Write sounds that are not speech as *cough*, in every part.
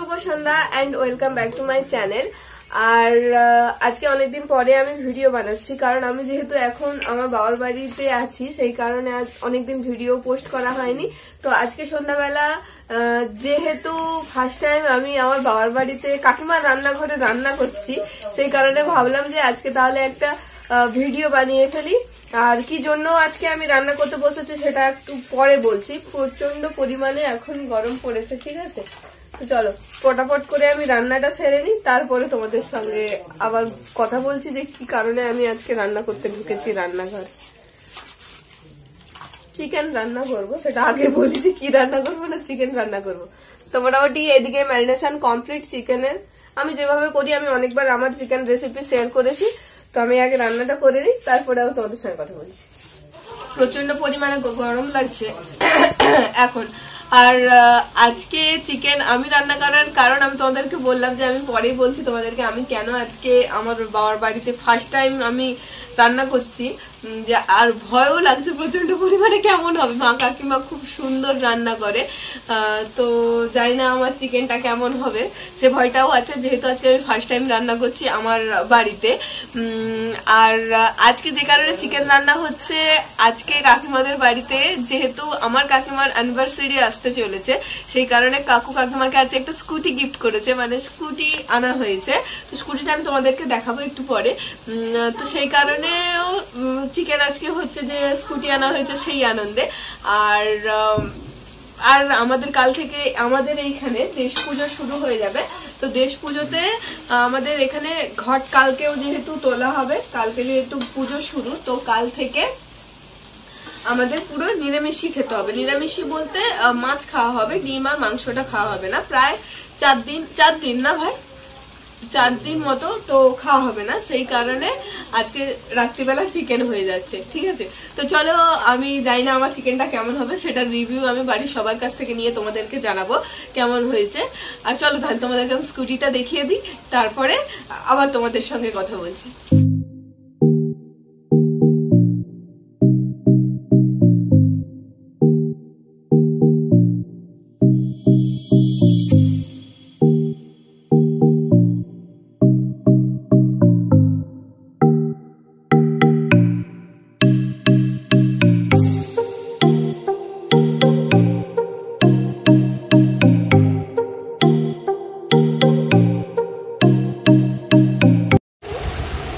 Shubho Sandhya and welcome back to my channel আর আজকে অনেকদিন পরে আমি ভিডিও বানাচ্ছি, কারণ আমি যেহেতু এখন আমার বাবার বাড়িতে আছি, সেই কারণে আজ অনেকদিন ভিডিও পোস্ট করা হয়নি। তো আজকে সন্ধ্যাবেলা যেহেতু ফার্স্ট টাইম আমি আমার বাবার বাড়িতে কাকিমার রান্নাঘরে রান্না করছি, সেই কারণে ভাবলাম যে আজকে তাহলে একটা ভিডিও বানিয়ে ফেলি। আর কি জন্য আজকে আমি রান্না করতে বসেছি সেটা একটু পরে বলছি। প্রচণ্ড পরিমাণে এখন গরম পড়েছে, ঠিক আছে? চলো, পটাপট করে আমি রান্নাটা সেরে নিই, তারপরে তোমাদের সঙ্গে আবার কথা বলছি যে কি কারণে আমি আজকে রান্না করতে ঢুকেছি রান্নাঘর। চিকেন রান্না করব, সেটা আগে বলি যে কি রান্না করব না চিকেন রান্না করব। তো মোটামুটি এদিকে ম্যারিনেশন কমপ্লিট চিকেনের আমি যেভাবে করি, আমি অনেকবার আমার চিকেন রেসিপি শেয়ার করেছি, তো আমি আগে রান্নাটা করে নিই, তারপরে আবার তোমাদের সঙ্গে কথা বলছি। প্রচণ্ড পরিমাণে গরম লাগছে। *coughs* এখন। আর আজকে চিকেন আমি রান্না করার কারণ আমি তোমাদেরকে বললাম যে, আমি পরেই বলছি তোমাদেরকে আমি কেন আজকে আমার বাবার বাড়িতে ফার্স্ট টাইম আমি রান্না করছি। যে, আর ভয়ও লাগছে প্রচণ্ড পরিমাণে কেমন হবে। মা কাকিমা খুব সুন্দর রান্না করে। তো জানি না আমার চিকেনটা কেমন হবে। সে ভয়টাও আছে, যেহেতু আজকে আমি ফার্স্ট টাইম রান্না করছি আমার বাড়িতে। আর আজকে যে কারণে চিকেন রান্না হচ্ছে, আজকে কাকিমাদের বাড়িতে যেহেতু আমার কাকিমার অ্যানিভার্সারি আসতে চলেছে, সেই কারণে কাকু কাকিমাকে আজকে একটা স্কুটি গিফট করেছে মানে স্কুটি আনা হয়েছে। তো স্কুটিটা আমি তোমাদেরকে দেখাবো একটু পরে। তো সেই কারণেও চিকেন আজকে হচ্ছে যে স্কুটি আনা হয়েছে সেই আনন্দে। আর আর আমাদের কাল থেকে আমাদের এইখানে দেশ পুজো শুরু হয়ে যাবে। তো দেশ পুজোতে আমাদের এখানে ঘট কালকেও যেহেতু তোলা হবে, কালকে যেহেতু পুজো শুরু, তো কাল থেকে আমাদের পুরো নিরামিষই খেতে হবে। নিরামিষই বলতে মাছ খাওয়া হবে, ডিম আর মাংসটা খাওয়া হবে না। প্রায় চার দিন চার দিন না ভাই? চার দিন মতো তো খাওয়া হবে না, সেই কারণে আজকে রাত্রিবেলা চিকেন হয়ে যাচ্ছে, ঠিক আছে? তো চলো, আমি জানি না আমার চিকেনটা কেমন হবে, সেটার রিভিউ আমি বাড়ির সবার কাছ থেকে নিয়ে তোমাদেরকে জানাব কেমন হয়েছে। আর চলো তাহলে তোমাদেরকে আমি স্কুটিটা দেখিয়ে দিই, তারপরে আবার তোমাদের সঙ্গে কথা বলছি।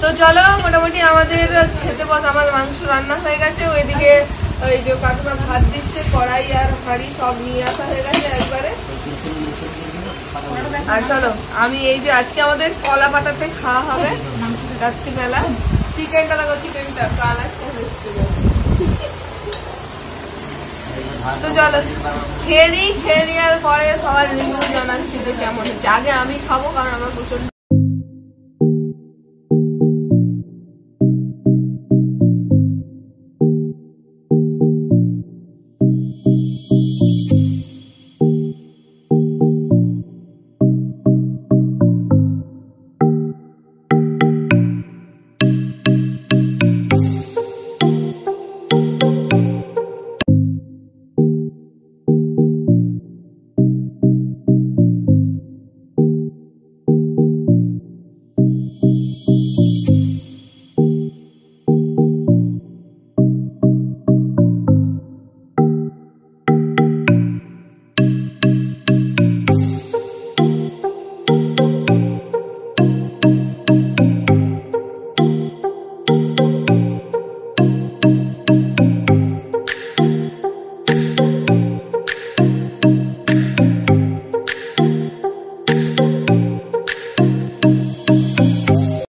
তো চলো, মোটামুটি আমাদের খেতে বস, আমার মাংস রান্না হয়ে গেছে। ওইদিকে ওই যে কাকিমা ভাত দিচ্ছে, কড়াই আর হাঁড়ি সব নিয়ে আসা হয়ে গেছে একবারে। আর চলো, আমি এই যে আজকে আমাদের কলা পাতাতে খাওয়া হবে, রাত্রিবেলা। চিকেনটা দেখো, চিকেনটা, কালার তো চলো, খেয়ে নিই, খেয়ে নিয়ে আর পরে সবার রিভিউ জানাচ্ছি যে কেমন হচ্ছে আগে আমি খাব, কারণ আমার প্রচণ্ড